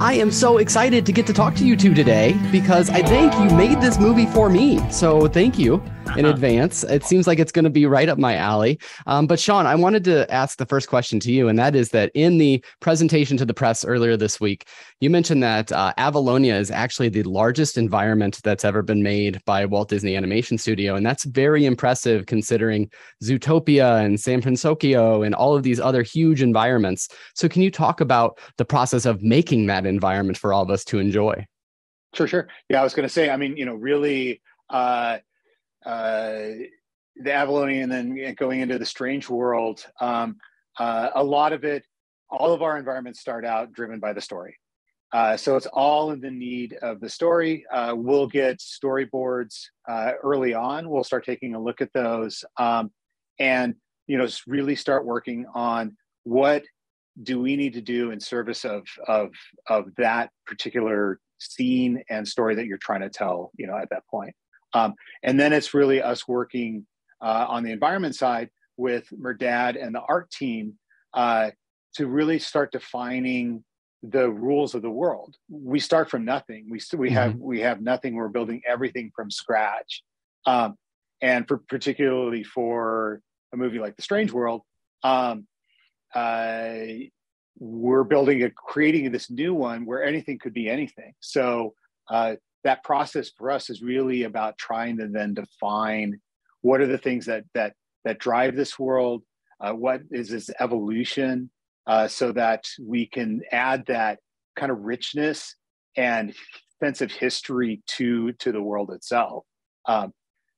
I am so excited to get to talk to you two today because I think you made this movie for me. So thank you in uh-huh. advance. It seems like it's going to be right up my alley. Um, but Sean, I wanted to ask the first question to you, and that is that in the presentation to the press earlier this week, you mentioned that uh, Avalonia is actually the largest environment that's ever been made by Walt Disney Animation Studio, and that's very impressive considering Zootopia and San Francisco and all of these other huge environments. So, can you talk about the process of making that environment for all of us to enjoy? Sure, sure. Yeah, I was going to say. I mean, you know, really. Uh, uh, the Avalonia and then going into the strange world, um, uh, a lot of it, all of our environments start out driven by the story. Uh, so it's all in the need of the story. Uh, we'll get storyboards uh, early on. We'll start taking a look at those, um, and you know, really start working on what do we need to do in service of of of that particular scene and story that you're trying to tell. You know, at that point. Um, and then it's really us working uh, on the environment side with Mehrdad and the art team uh, to really start defining the rules of the world. We start from nothing. We we have mm-hmm. we have nothing. We're building everything from scratch. Um, and for particularly for a movie like The Strange World, um, uh, we're building a creating this new one where anything could be anything. So uh, that process for us is really about trying to then define what are the things that that that drive this world uh, what is this evolution uh, so that we can add that kind of richness and sense of history to to the world itself. Um,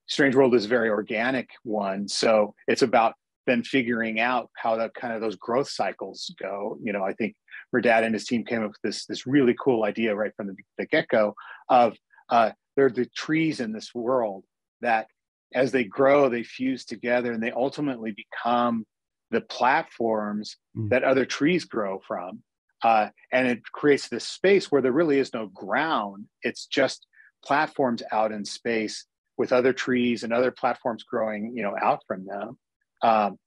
strange world is a very organic one so it's about then figuring out how that kind of those growth cycles go. You know i think Mehrdad and his team came up with this this really cool idea right from the, the get-go of uh, they're the trees in this world that as they grow they fuse together and they ultimately become the platforms mm. that other trees grow from uh, and it creates this space where there really is no ground it's just platforms out in space with other trees and other platforms growing you know out from them um,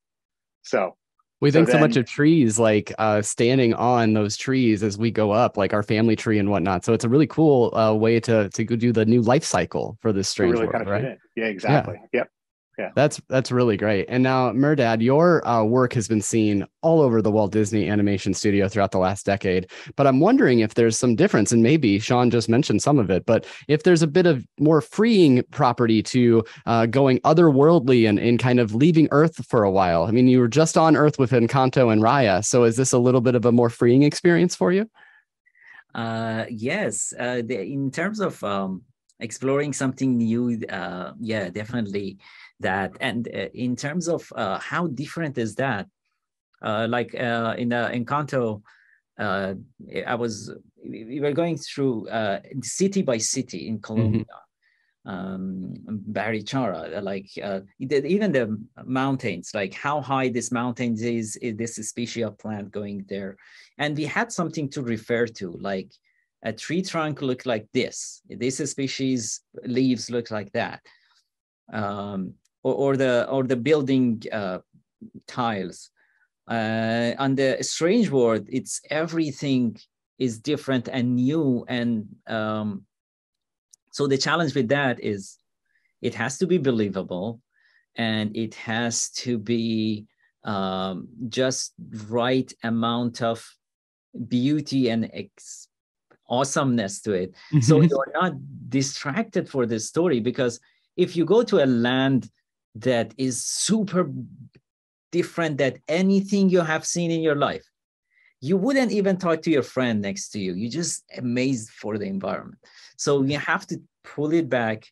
so we think so, then, so much of trees like uh, standing on those trees as we go up, like our family tree and whatnot. So it's a really cool uh, way to to do the new life cycle for this strange really world, right? Yeah, exactly. Yeah. Yep. Yeah. That's that's really great. And now, Mehrdad, your uh, work has been seen all over the Walt Disney Animation Studio throughout the last decade. But I'm wondering if there's some difference, and maybe Sean just mentioned some of it. But if there's a bit of more freeing property to uh, going otherworldly and, and kind of leaving Earth for a while. I mean, you were just on Earth with Encanto and Raya, so is this a little bit of a more freeing experience for you? Uh, yes. Uh, the, in terms of um, exploring something new, uh, yeah, definitely that. And uh, in terms of uh, how different is that? Uh, like uh, in the Encanto, uh, I was we were going through uh, city by city in Colombia. Mm-hmm. Um, Barichara, like even the mountains, like how high this mountains is, is this species of plant going there, and we had something to refer to, like a tree trunk look like this. This species leaves look like that. Um, or, or the or the building uh, tiles. Uh, on the strange world, it's everything is different and new, and um, so the challenge with that is it has to be believable, and it has to be um, just right amount of beauty and ex- awesomeness to it. so mm-hmm. you're not distracted for this story because if you go to a land that is super different than anything you have seen in your life you wouldn't even talk to your friend next to you. You just amazed for the environment. So you have to pull it back.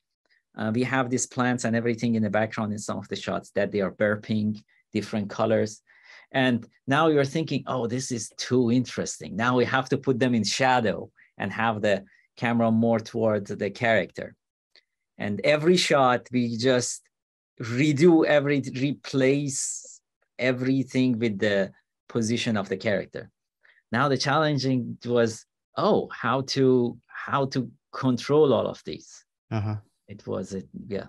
Uh, we have these plants and everything in the background in some of the shots that they are burping different colors. And now you're thinking oh this is too interesting. Now we have to put them in shadow and have the camera more towards the character. And every shot we just redo every replace everything with the position of the character. Now the challenging was oh how to how to control all of these. Uh-huh. it was it yeah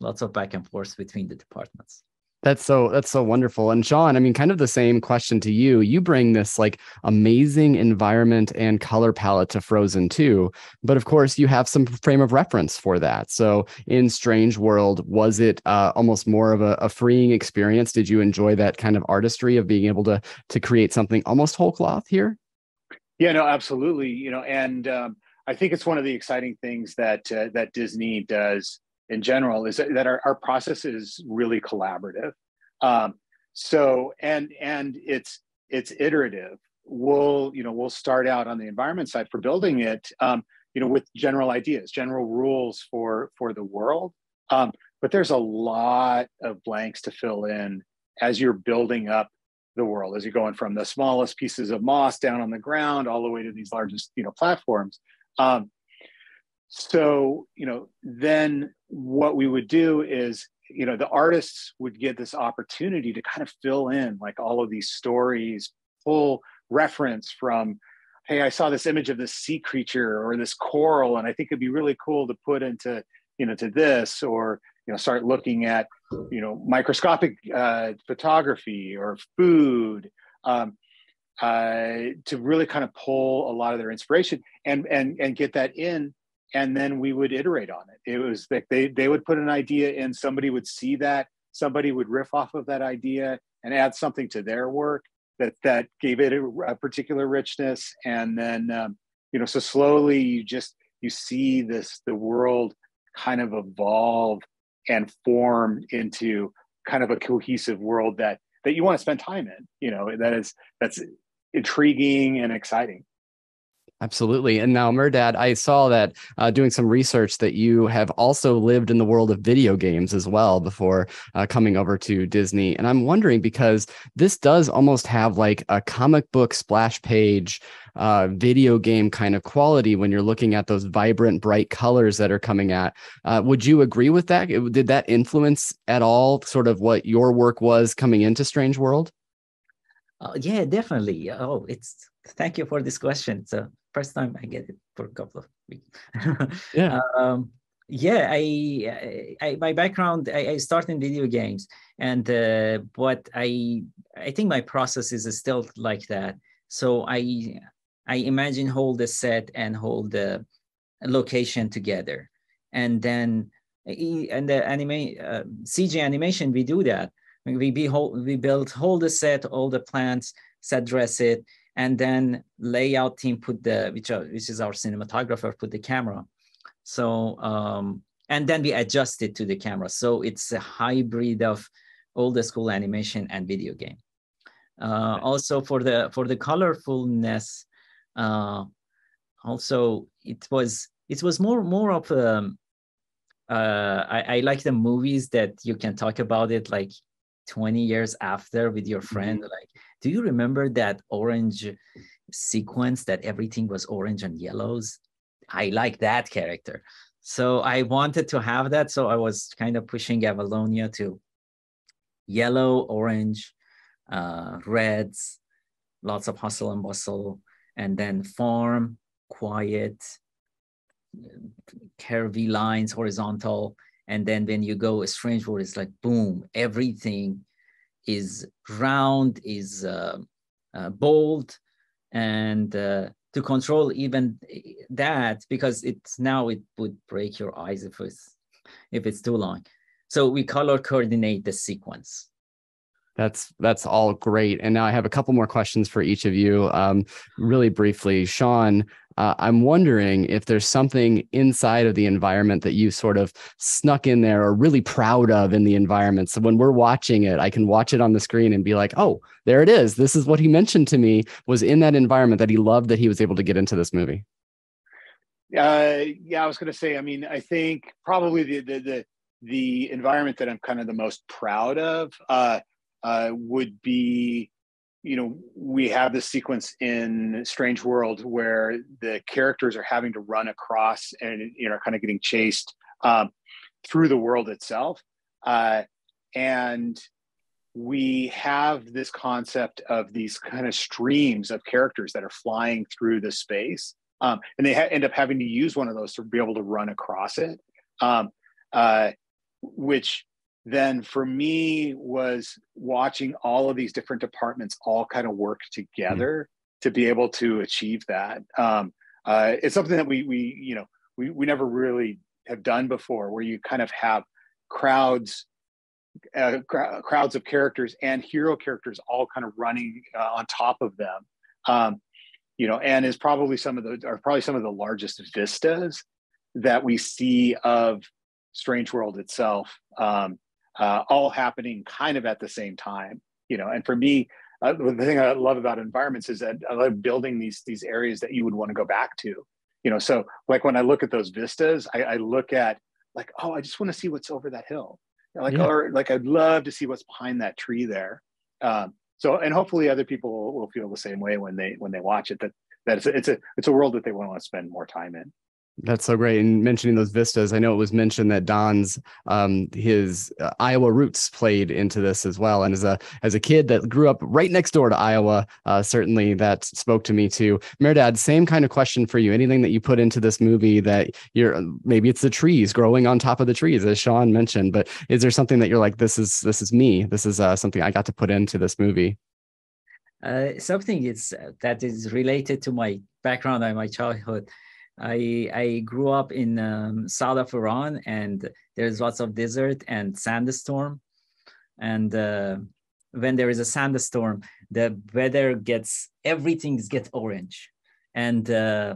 lots of back and forth between the departments That's so that's so wonderful. And Sean, I mean, kind of the same question to you. You bring this like amazing environment and color palette to Frozen 2, but of course you have some frame of reference for that. So in Strange World, was it uh, almost more of a, a, freeing experience? Did you enjoy that kind of artistry of being able to to create something almost whole cloth here? Yeah, no, absolutely. You know, and um, I think it's one of the exciting things that uh, that Disney does in general is that, our, our process is really collaborative. Um, so and and it's it's iterative. We'll you know we'll start out on the environment side for building it. Um, you know with general ideas, general rules for for the world. Um, but there's a lot of blanks to fill in as you're building up the world as you're going from the smallest pieces of moss down on the ground all the way to these largest you know platforms um, so you know then what we would do is you know the artists would get this opportunity to kind of fill in like all of these stories pull reference from hey i saw this image of this sea creature or this coral and i think it'd be really cool to put into you know to this or you know start looking at you know microscopic uh, photography or food um, uh, to really kind of pull a lot of their inspiration and and and get that in and then we would iterate on it. It was like they they would put an idea in, somebody would see that, somebody would riff off of that idea and add something to their work that that gave it a, a particular richness, and then um, you know so slowly you just you see this the world kind of evolve and form into kind of a cohesive world that that you want to spend time in you know that is that's intriguing and exciting Absolutely. And now, Mehrdad, I saw that uh, doing some research that you have also lived in the world of video games as well before uh, coming over to Disney. And I'm wondering because this does almost have like a comic book splash page uh, video game kind of quality when you're looking at those vibrant, bright colors that are coming at. Uh, would you agree with that? Did that influence at all sort of what your work was coming into Strange World? Uh, yeah, definitely. Oh, it's thank you for this question. It's a first time I get it for a couple of weeks. yeah. Um, yeah, I, I, my background I, I start in video games, and uh, but I I think my process is still like that. So I I imagine hold the set and hold the location together, and then and the anime uh, CG animation we do that. We be we build hold the set, all the plants, set dress it, and then layout team put the which are, which is our cinematographer put the camera. So um and then we adjust it to the camera. So it's a hybrid of old school animation and video game. Uh, also for the for the colorfulness uh, also it was it was more more of um, uh, I, I like the movies that you can talk about it like 20 years after with your friend mm-hmm. like do you remember that orange sequence that everything was orange and yellows? I like that character. So i wanted to have that so i was kind of pushing avalonia to yellow orange uh, reds lots of hustle and bustle and then farm quiet curvy lines horizontal and then when you go a strange world it's like boom everything is round is uh, uh, bold and uh, to control even that because it's now it would break your eyes if it's if it's too long. So we color coordinate the sequence that's that's all great. And now I have a couple more questions for each of you. Um, really briefly, Sean, uh, I'm wondering if there's something inside of the environment that you sort of snuck in there or really proud of in the environment. So when we're watching it, I can watch it on the screen and be like, oh, there it is. This is what he mentioned to me was in that environment that he loved that he was able to get into this movie. Uh, yeah, I was going to say. I mean, I think probably the the the, the environment that I'm kind of the most proud of. Uh, uh, would be you know we have this sequence in strange world where the characters are having to run across and you know kind of getting chased um, through the world itself. Uh, and we have this concept of these kind of streams of characters that are flying through the space um, and they ha- end up having to use one of those to be able to run across it um, uh, which then for me was watching all of these different departments all kind of work together mm-hmm. to be able to achieve that. Um, uh, it's something that we we you know we we never really have done before, where you kind of have crowds. Uh, cr- crowds of characters and hero characters all kind of running uh, on top of them um, you know and is probably some of the are probably some of the largest vistas that we see of strange world itself um, uh, all happening kind of at the same time you know? And for me uh, the thing i love about environments is that i love building these these areas that you would want to go back to you know? So like when i look at those vistas i, I look at like oh i just want to see what's over that hill. Like yeah. or like i'd love to see what's behind that tree there. Um, so and hopefully other people will, will, feel the same way when they when they watch it that that it's a, it's a it's a world that they want to spend more time in that's so great. And mentioning those vistas, I know it was mentioned that Don's um, his uh, Iowa roots played into this as well. And as a as a kid that grew up right next door to Iowa, uh, certainly that spoke to me too. Mehrdad, same kind of question for you. Anything that you put into this movie that you're maybe it's the trees growing on top of the trees, as Sean mentioned, but is there something that you're like, this is this is me. This is uh, something I got to put into this movie. Uh, something is uh, that is related to my background and my childhood. I I grew up in um, south of Iran, and there's lots of desert and sandstorm. And uh, when there is a sandstorm, the weather gets everything gets orange, and uh,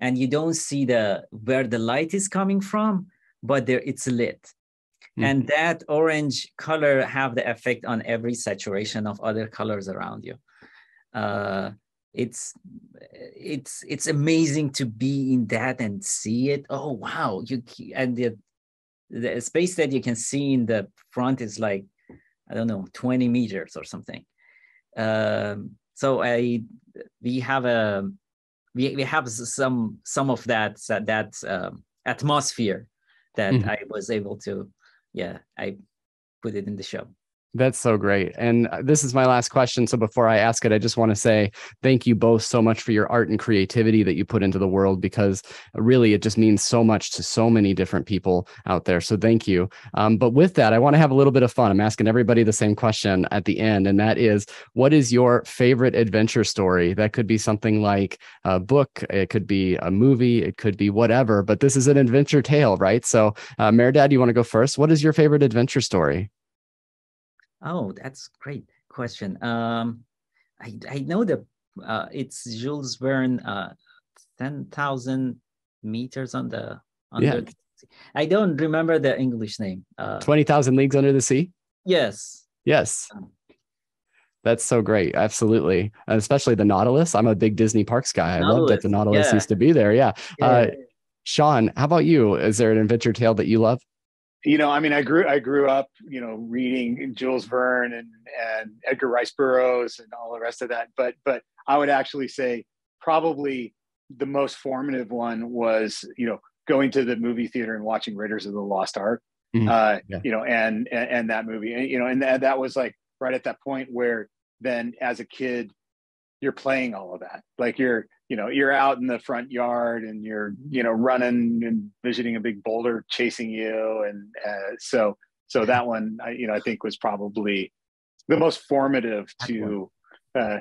and you don't see the where the light is coming from, but there it's lit. Mm-hmm. And that orange color have the effect on every saturation of other colors around you. Uh, it's it's it's amazing to be in that and see it. Oh wow you and the the space that you can see in the front is like i don't know 20 meters or something. Um, so i we have a we, we have some some of that that um, atmosphere that mm-hmm. i was able to yeah i put it in the show that's so great. And uh, this is my last question. So before I ask it, I just want to say thank you both so much for your art and creativity that you put into the world because uh, really it just means so much to so many different people out there. So thank you. Um, but with that, I want to have a little bit of fun. I'm asking everybody the same question at the end, and that is what is your favorite adventure story? That could be something like a book, it could be a movie, it could be whatever, but this is an adventure tale, right? So, uh, you want to go first? What is your favorite adventure story? Oh, that's great question. Um, I I know that uh, it's Jules Verne, uh, ten thousand meters on the under. Yeah. The I don't remember the English name. Uh, Twenty thousand leagues under the sea. Yes. Yes. That's so great. Absolutely. And especially the Nautilus. I'm a big Disney parks guy. I love that the Nautilus yeah. used to be there. Yeah. yeah. Uh, Sean, how about you? Is there an adventure tale that you love? You know, I mean, I grew I grew up, you know, reading Jules Verne and and Edgar Rice Burroughs and all the rest of that. But but I would actually say probably the most formative one was, you know, going to the movie theater and watching Raiders of the Lost Ark. Mm-hmm. Uh, yeah. you know, and, and and that movie, and you know, and that, that was like right at that point where then as a kid, you're playing all of that. Like you're you know you're out in the front yard and you're you know running and visiting a big boulder chasing you. And uh, so so that one I, you know i think was probably the most formative to uh,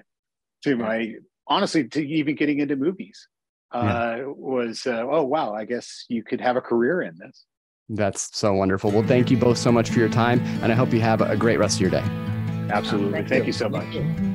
to my honestly to even getting into movies uh, yeah. was uh, oh wow i guess you could have a career in this. That's so wonderful. Well thank you both so much for your time and i hope you have a great rest of your day. Absolutely. Thank, thank you. you so much